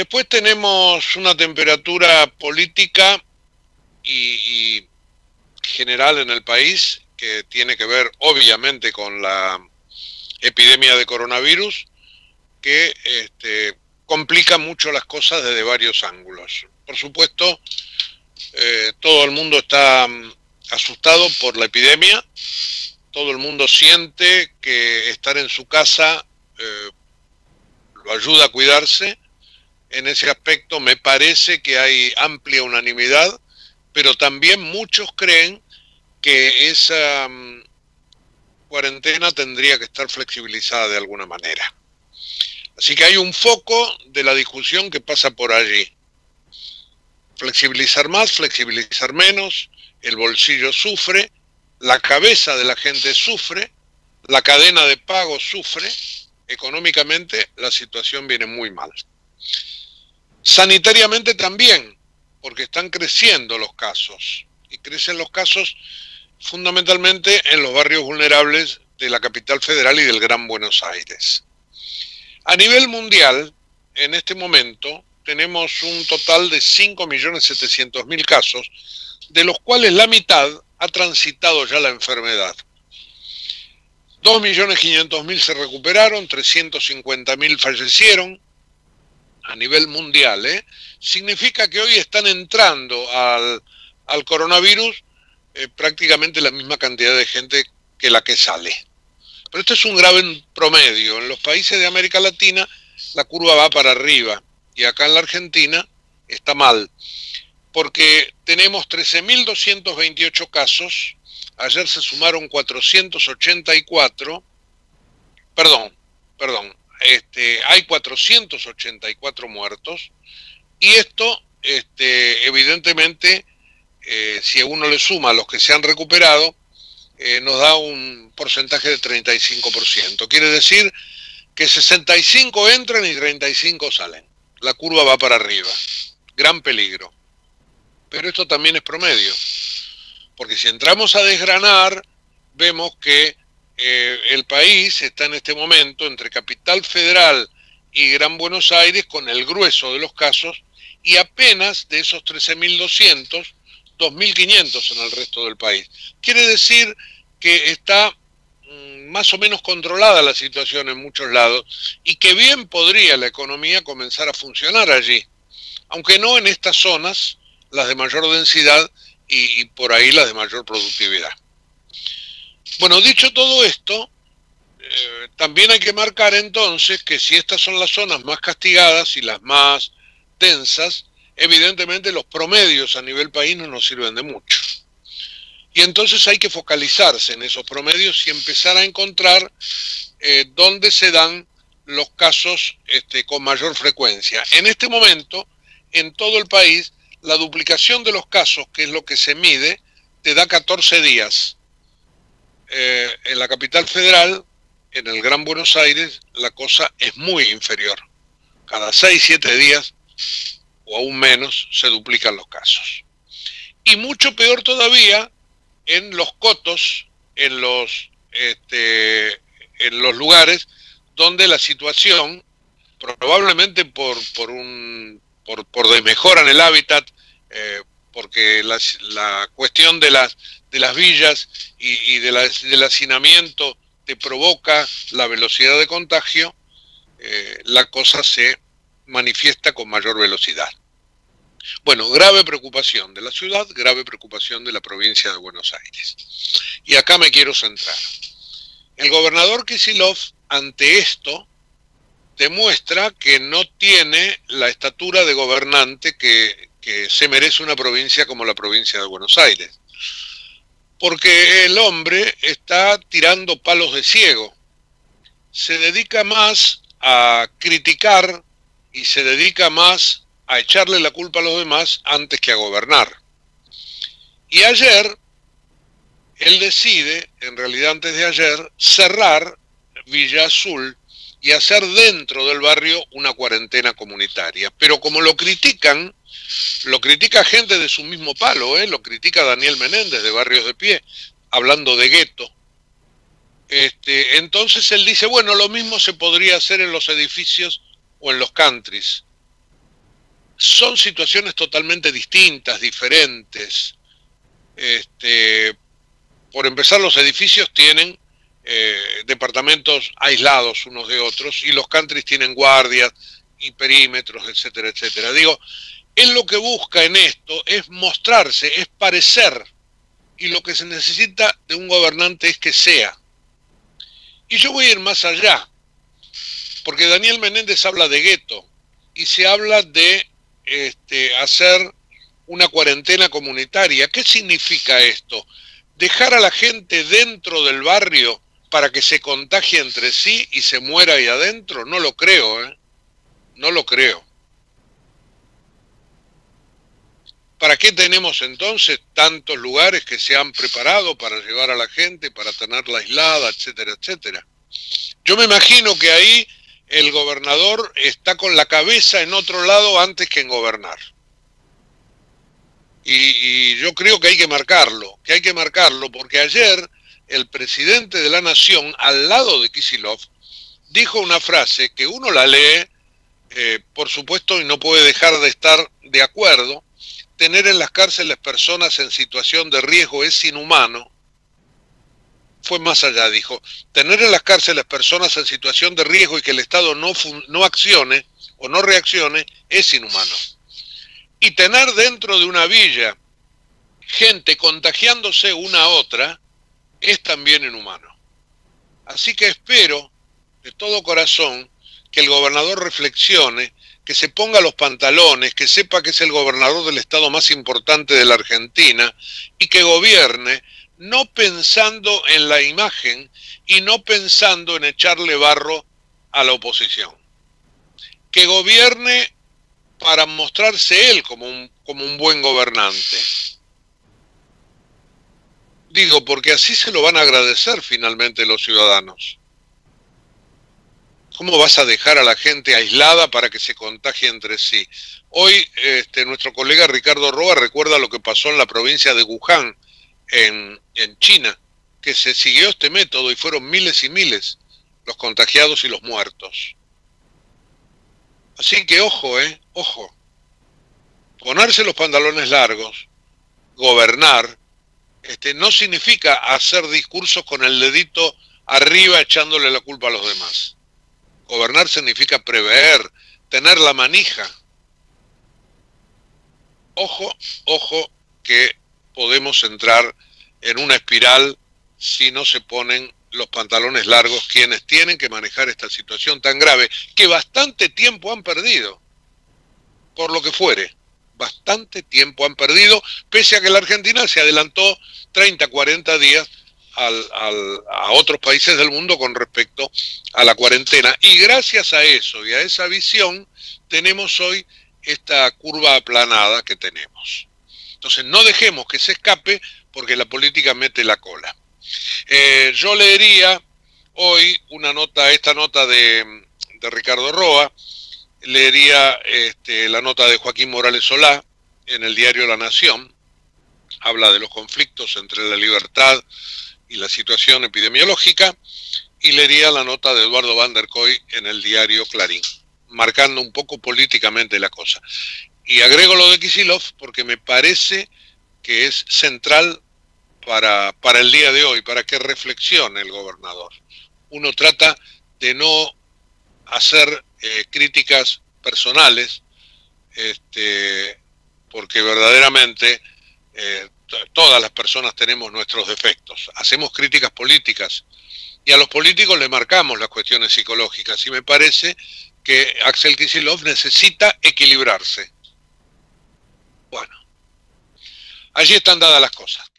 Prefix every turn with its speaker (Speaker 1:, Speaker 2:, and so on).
Speaker 1: Después tenemos una temperatura política y, general en el país que tiene que ver obviamente con la epidemia de coronavirus que este, complica mucho las cosas desde varios ángulos. Por supuesto, eh, todo el mundo está mm, asustado por la epidemia, todo el mundo siente que estar en su casa eh, lo ayuda a cuidarse. En ese aspecto me parece que hay amplia unanimidad, pero también muchos creen que esa mm, cuarentena tendría que estar flexibilizada de alguna manera. Así que hay un foco de la discusión que pasa por allí. Flexibilizar más, flexibilizar menos, el bolsillo sufre, la cabeza de la gente sufre, la cadena de pago sufre, económicamente la situación viene muy mal. Sanitariamente también, porque están creciendo los casos, y crecen los casos fundamentalmente en los barrios vulnerables de la capital federal y del Gran Buenos Aires. A nivel mundial, en este momento, tenemos un total de 5.700.000 casos, de los cuales la mitad ha transitado ya la enfermedad. 2.500.000 se recuperaron, 350.000 fallecieron a nivel mundial. ¿eh? Significa que hoy están entrando al, coronavirus eh, prácticamente la misma cantidad de gente que la que sale. Pero esto es un grave promedio. En los países de América Latina la curva va para arriba y acá en la Argentina está mal porque tenemos 13.228 casos, ayer se sumaron 484, perdón, perdón, este, hay 484 muertos, y esto, este, evidentemente, eh, si uno le suma a los que se han recuperado, eh, nos da un porcentaje de 35%. Quiere decir que 65 entran y 35 salen. La curva va para arriba. Gran peligro pero esto también es promedio. Porque si entramos a desgranar, vemos que eh, el país está en este momento entre Capital Federal y Gran Buenos Aires con el grueso de los casos y apenas de esos 13.200, 2.500 en el resto del país. Quiere decir que está mm, más o menos controlada la situación en muchos lados y que bien podría la economía comenzar a funcionar allí, aunque no en estas zonas las de mayor densidad y, por ahí las de mayor productividad. Bueno, dicho todo esto, eh, también hay que marcar entonces que si estas son las zonas más castigadas y las más densas, evidentemente los promedios a nivel país no nos sirven de mucho. Y entonces hay que focalizarse en esos promedios y empezar a encontrar eh, dónde se dan los casos este, con mayor frecuencia. En este momento, en todo el país, la duplicación de los casos, que es lo que se mide, te da 14 días. Eh, en la capital federal, en el Gran Buenos Aires, la cosa es muy inferior. Cada 6, 7 días, o aún menos, se duplican los casos. Y mucho peor todavía en los cotos, en los, este, en los lugares donde la situación, probablemente por, por un por, por desmejoran el hábitat, eh, porque la, cuestión de las, de las villas y, del hacinamiento te provoca la velocidad de contagio, eh, la cosa se manifiesta con mayor velocidad. Bueno, grave preocupación de la ciudad, grave preocupación de la provincia de Buenos Aires. Y acá me quiero centrar. El gobernador Kisilov, ante esto, demuestra que no tiene la estatura de gobernante que, se merece una provincia como la provincia de Buenos Aires. Porque el hombre está tirando palos de ciego. Se dedica más a criticar y se dedica más a echarle la culpa a los demás antes que a gobernar. Y ayer, él decide, en realidad antes de ayer, cerrar Villa Azul y hacer dentro del barrio una cuarentena comunitaria. Pero como lo critican, lo critica gente de su mismo palo, ¿eh? lo critica Daniel Menéndez de Barrios de Pie, hablando de gueto. Este, entonces él dice, bueno, lo mismo se podría hacer en los edificios o en los countries. son situaciones totalmente distintas, diferentes. Este, por empezar, los edificios tienen eh, departamentos aislados unos de otros y los countries tienen guardias y perímetros, etcétera, etcétera. Digo, él lo que busca en esto es mostrarse, es parecer, y lo que se necesita de un gobernante es que sea. Y yo voy a ir más allá, porque Daniel Menéndez habla de gueto y se habla de este, hacer una cuarentena comunitaria. ¿Qué significa esto? Dejar a la gente dentro del barrio para que se contagie entre sí y se muera ahí adentro, no lo creo, ¿eh? No lo creo. ¿Para qué tenemos entonces tantos lugares que se han preparado para llevar a la gente, para tenerla aislada, etcétera, etcétera? Yo me imagino que ahí el gobernador está con la cabeza en otro lado antes que en gobernar. Y, yo creo que hay que marcarlo, que hay que marcarlo, porque ayer el presidente de la nación, al lado de Kisilov, dijo una frase que uno la lee, eh, por supuesto, y no puede dejar de estar de acuerdo, tener en las cárceles personas en situación de riesgo es inhumano. Fue más allá, dijo, tener en las cárceles personas en situación de riesgo y que el Estado no, no accione o no reaccione es inhumano. Y tener dentro de una villa gente contagiándose una a otra es también inhumano. Así que espero de todo corazón que el gobernador reflexione que se ponga los pantalones, que sepa que es el gobernador del estado más importante de la Argentina y que gobierne no pensando en la imagen y no pensando en echarle barro a la oposición. Que gobierne para mostrarse él como un, como un buen gobernante. Digo, porque así se lo van a agradecer finalmente los ciudadanos. ¿Cómo vas a dejar a la gente aislada para que se contagie entre sí? Hoy este, nuestro colega Ricardo Roa recuerda lo que pasó en la provincia de Wuhan, en, China, que se siguió este método y fueron miles y miles los contagiados y los muertos. Así que ojo, eh, ojo. Ponerse los pantalones largos, gobernar, este, no significa hacer discursos con el dedito arriba echándole la culpa a los demás. Gobernar significa prever, tener la manija. Ojo, ojo, que podemos entrar en una espiral si no se ponen los pantalones largos quienes tienen que manejar esta situación tan grave que bastante tiempo han perdido, por lo que fuere, bastante tiempo han perdido, pese a que la Argentina se adelantó 30, 40 días a otros países del mundo con respecto a la cuarentena. Y gracias a eso y a esa visión tenemos hoy esta curva aplanada que tenemos. Entonces no dejemos que se escape porque la política mete la cola. Eh, yo leería hoy una nota, esta nota de, de Ricardo Roa, leería este, la nota de Joaquín Morales Solá en el diario La Nación, habla de los conflictos entre la libertad y la situación epidemiológica, y leería la nota de Eduardo Van der Koy en el diario Clarín, marcando un poco políticamente la cosa. Y agrego lo de Kisilov porque me parece que es central para, para el día de hoy, para que reflexione el gobernador. Uno trata de no hacer eh, críticas personales, este, porque verdaderamente eh, todas las personas tenemos nuestros defectos, hacemos críticas políticas y a los políticos le marcamos las cuestiones psicológicas y me parece que Axel Kisilov necesita equilibrarse. Bueno, allí están dadas las cosas.